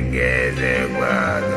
Get it,